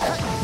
Cut.